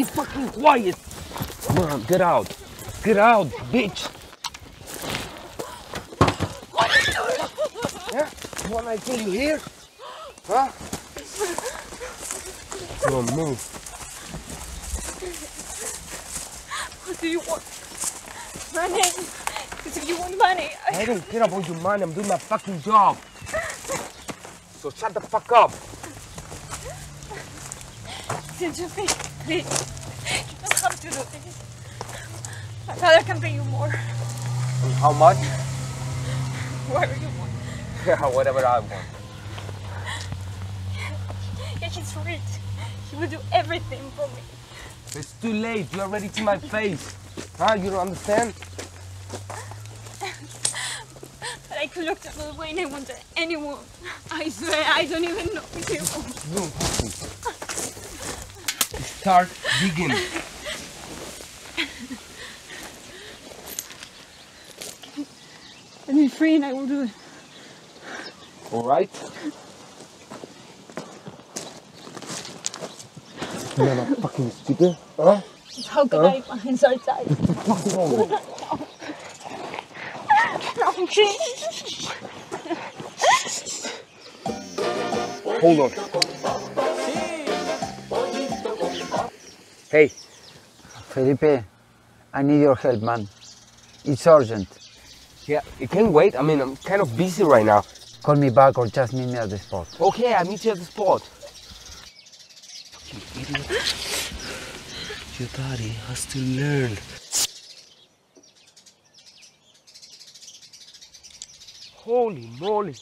Be fucking quiet. Come on, get out. Get out, bitch. What are you doing? Yeah? You want I kill you here? Huh? Come on, move. What do you want? Money. Do you want money? I don't care about your money. I'm doing my fucking job. So shut the fuck up. To please. You don't have to do this. My father can pay you more. And how much? Whatever you want. Yeah, whatever I want. Yeah, he's rich. He will do everything for me. It's too late. You already see my face. Huh? You don't understand? But I could look the way I wanted anyone. I swear, I don't even know you. No. Start digging. Let me free and I will do it. All right? You're not fucking stupid, huh? How can I find so tight? What's wrong with you? No, please. Hold on. Hey, Felipe, I need your help, man. It's urgent. Yeah, it can wait. I mean, I'm kind of busy right now. Call me back or just meet me at the spot. Okay, I'll meet you at the spot. Fucking idiot. Your daddy has to learn. Holy moly.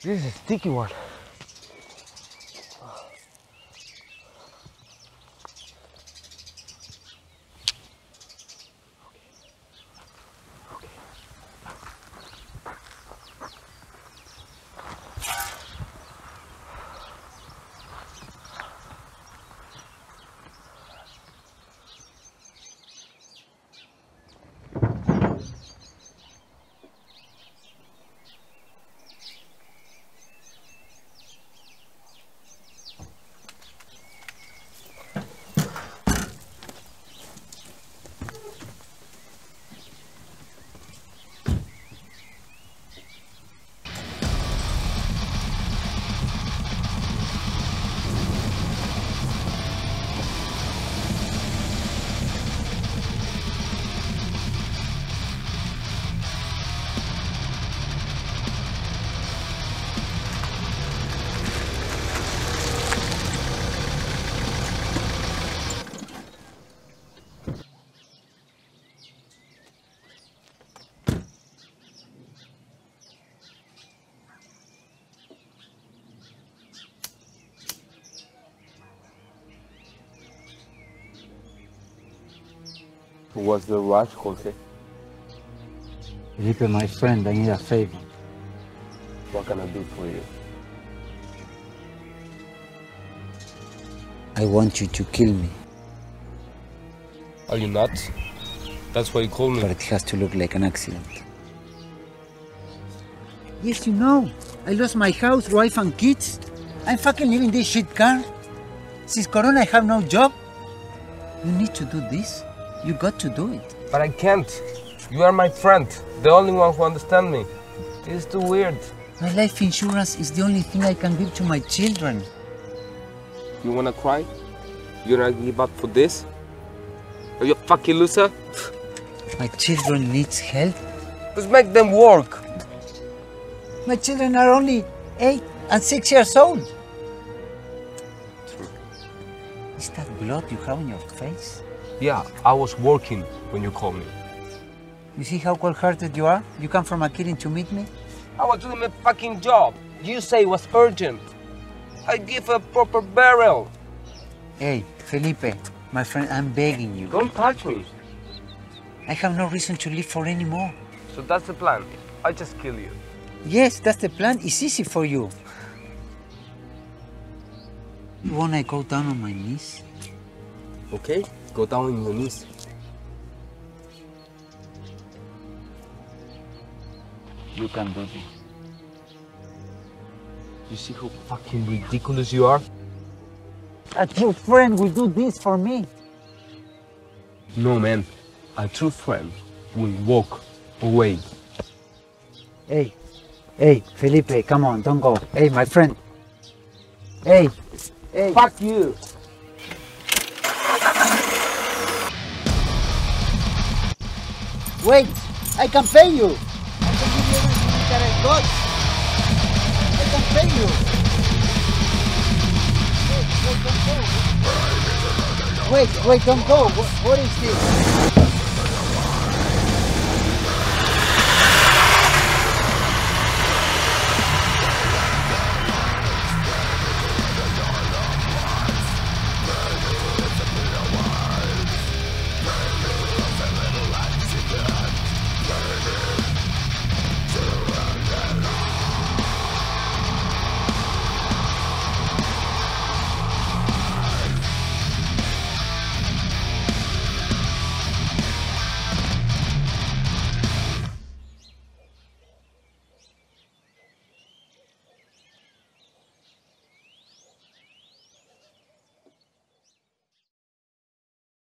This is a sticky one. What's the rush, Jose? Felipe, my friend, I need a favor. What can I do for you? I want you to kill me, Are you nuts? That's why you called me. but it has to look like an accident. Yes, you know. I lost my house, wife, and kids. I'm fucking living this shit car. Since Corona, I have no job. You need to do this. You got to do it. But I can't. You are my friend, the only one who understands me. It's too weird. My life insurance is the only thing I can give to my children. You wanna cry? You gonna give up for this? Are you a fucking loser? My children needs help. Just make them work. My children are only eight and six years old. True. Is that blood you have on your face? Yeah, I was working when you called me. You see how cold-hearted you are? You come from a killing to meet me? I was doing my fucking job. You say it was urgent. I give a proper burial. Hey, Felipe, my friend, I'm begging you. Don't touch me. I have no reason to live for anymore. So that's the plan. I just kill you. Yes, that's the plan. It's easy for you. You wanna go down on my knees? Okay? Go down on your knees. You can do this. You see how fucking ridiculous you are? A true friend will do this for me. No, man. A true friend will walk away. Hey, hey, Felipe, come on, don't go. Hey, my friend. Hey, hey. Fuck you. Wait, I can pay you. I can give you everything that I got. I can pay you. Wait, wait, don't go. Wait, wait, don't go. What, what is this?